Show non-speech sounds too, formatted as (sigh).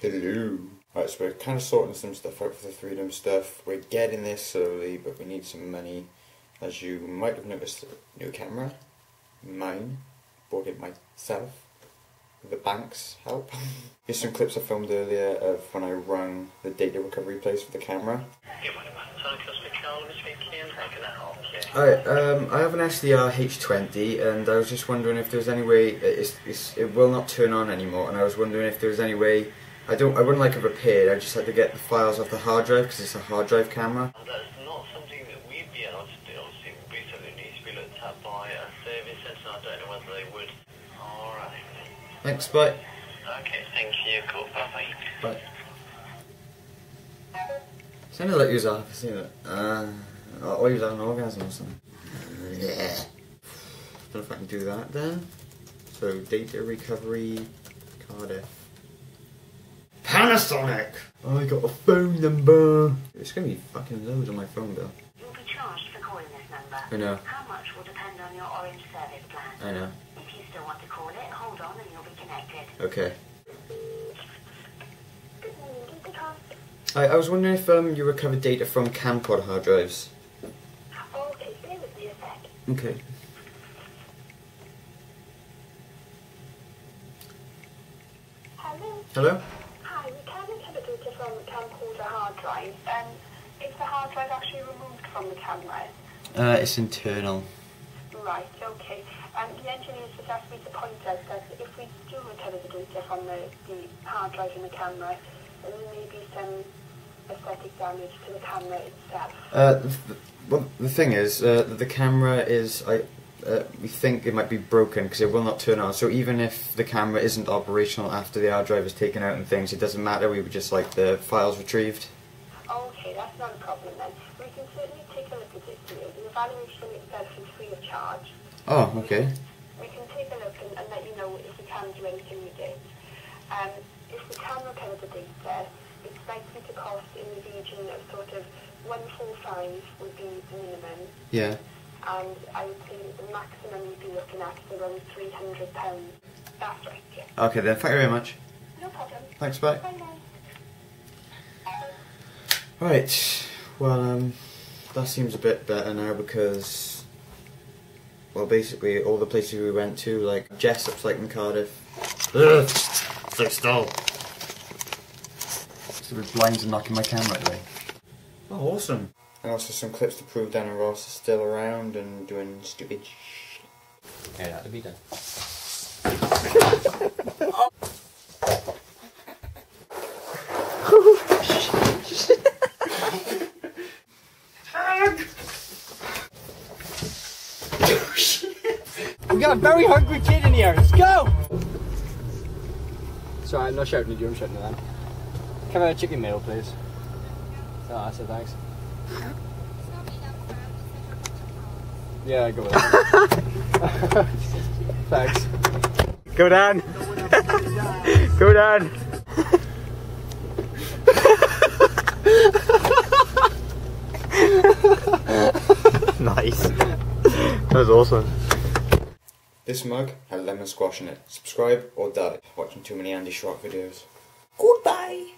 Hello. Right, so we're kind of sorting some stuff out for the ThreeDum stuff. We're getting there slowly, but we need some money. As you might have noticed, new camera. Mine. Bought it myself. The bank's help. (laughs) Here's some clips I filmed earlier of when I rung the data recovery place for the camera. Alright, um, I have an SDR H20 and I was just wondering if there's any way, it's, it's, it will not turn on anymore and I was wondering if there's any way, I don't, I wouldn't like it repaired, I just had to get the files off the hard drive because it's a hard drive camera. That's not something that we'd be able to do, obviously it would be something that needs to be looked at by a service centre, I don't know whether they would. Alright. Thanks, bye. Okay, thank you, cool, bye bye. Bye. Sounded like you was off, see that? Uh, or you was having an orgasm or something. Yeah. Don't know if I can do that then. So, data recovery, Cardiff. Panasonic! I got a phone number! It's gonna be fucking loads on my phone bill. You'll be charged for calling this number. I know. How much will depend on your Orange service plan. I know. If you still want to call it, hold on and you'll be connected. Okay. Good morning, Intercom. I, I was wondering if um, you recovered data from Campod hard drives. Oh, okay, bear with me a sec. Okay. Hello? Hello? Hi, we can recover data from camcorder hard drive. Um, is the hard drive actually removed from the camera? Uh, it's internal. Right, okay. Um, the engineers just asked me to point out that if we do recover the data from the, the hard drive in the camera, then there may be some aesthetic damage to the camera itself. Uh, the, well, the thing is, uh, the camera is, I, uh, we think it might be broken because it will not turn on. So even if the camera isn't operational after the hard drive is taken out and things, it doesn't matter. We would just like the files retrieved. Okay, that's not a problem then. We can certainly take a look at it for you. The evaluation itself is free of charge. Oh, okay. We can take a look and, and let you know if we can do anything with it. Um, if we can recover the data, it's likely to cost in the region of sort of 145 would be the minimum. Yeah. And I would say that the maximum you'd be looking at is around £300. That's right, yeah. Okay then. Thank you very much. No problem. Thanks. Bye. Bye now. Right. Well, um, that seems a bit better now because, well, basically all the places we went to, like Jessops, like in Cardiff. Ugh, so still. So the blinds are knocking my camera away. Oh, awesome! And also some clips to prove Dan and Ross are still around and doing stupid shit. Yeah, that'd be done. (laughs) We got a very hungry kid in here. Let's go. Sorry, I'm not shouting at you. I'm shouting at them. Can I have a chicken meal, please? Oh, I said thanks. Yeah, go with that. (laughs) thanks. Go down! (laughs) Go down! (laughs) nice. That was awesome. This mug had lemon squash in it. Subscribe or die. Watching too many Andy Schrock videos. Goodbye!